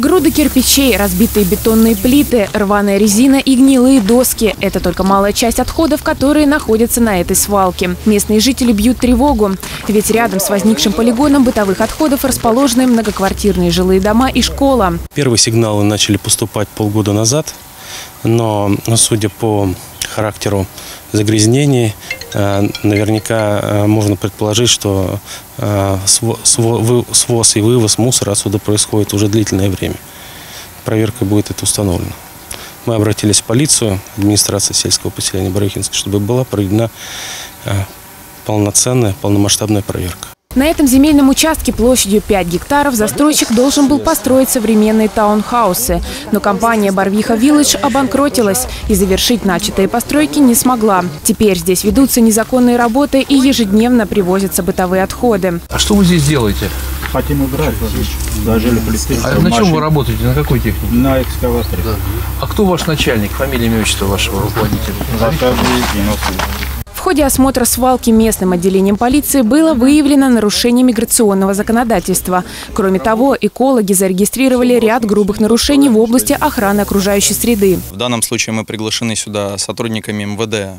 Груды кирпичей, разбитые бетонные плиты, рваная резина и гнилые доски – это только малая часть отходов, которые находятся на этой свалке. Местные жители бьют тревогу, ведь рядом с возникшим полигоном бытовых отходов расположены многоквартирные жилые дома и школа. Первые сигналы начали поступать полгода назад, но судя по характеру загрязнений, наверняка э, можно предположить, что э, своз и вывоз мусора отсюда происходит уже длительное время. Проверка будет это установлено. Мы обратились в полицию, администрация сельского поселения Барыхинска, чтобы была проведена полноценная, полномасштабная проверка. На этом земельном участке площадью 5 гектаров застройщик должен был построить современные таунхаусы. Но компания «Барвиха Вилледж» обанкротилась и завершить начатые постройки не смогла. Теперь здесь ведутся незаконные работы и ежедневно привозятся бытовые отходы. А что вы здесь делаете? Хотим убрать, дожили А на чем вы работаете? На какой технике? На экскаваторе. Да. А кто ваш начальник? Фамилия, имя, отчество вашего руководителя? Заказы в ходе осмотра свалки местным отделением полиции было выявлено нарушение миграционного законодательства. Кроме того, экологи зарегистрировали ряд грубых нарушений в области охраны окружающей среды. В данном случае мы приглашены сюда сотрудниками МВД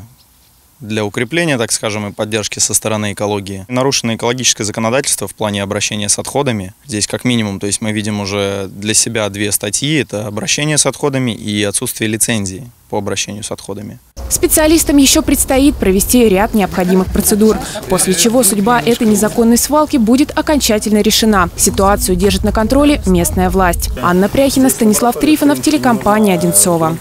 для укрепления, так скажем, и поддержки со стороны экологии. Нарушено экологическое законодательство в плане обращения с отходами. Здесь как минимум, то есть мы видим уже для себя две статьи. Это обращение с отходами и отсутствие лицензии по обращению с отходами. Специалистам еще предстоит провести ряд необходимых процедур, после чего судьба этой незаконной свалки будет окончательно решена. Ситуацию держит на контроле местная власть. Анна Пряхина, Станислав Трифонов, телекомпания «Одинцова».